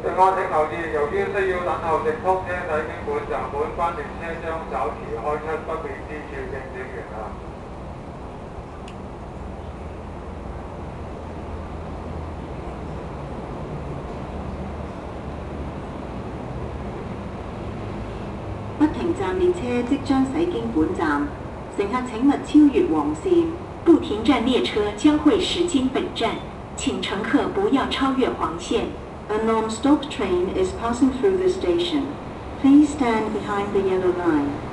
乘客請留意，由於需要等候直通車駛經本站，本班列車將稍遲開出，不便之處敬請原諒。不停站列車即將駛經本站，乘客請勿超越黃線。不停站列車將會駛經本站，請乘客不要超越黃線。A non-stop train is passing through the station. Please stand behind the yellow line.